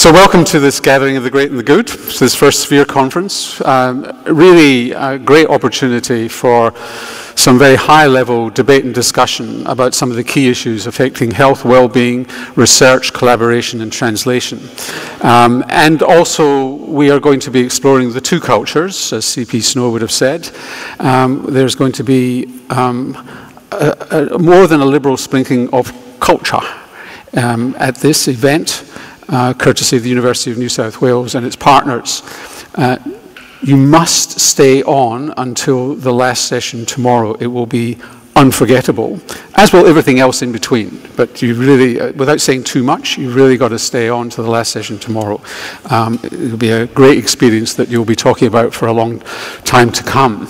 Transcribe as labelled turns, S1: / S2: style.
S1: So welcome to this gathering of the great and the good, this first Sphere conference. Um, really a great opportunity for some very high-level debate and discussion about some of the key issues affecting health, well-being, research, collaboration and translation. Um, and also we are going to be exploring the two cultures, as C.P. Snow would have said. Um, there's going to be um, a, a, more than a liberal sprinkling of culture um, at this event uh, courtesy of the University of New South Wales and its partners. Uh, you must stay on until the last session tomorrow. It will be unforgettable, as will everything else in between. But you really, uh, without saying too much, you've really got to stay on to the last session tomorrow. Um, it'll be a great experience that you'll be talking about for a long time to come.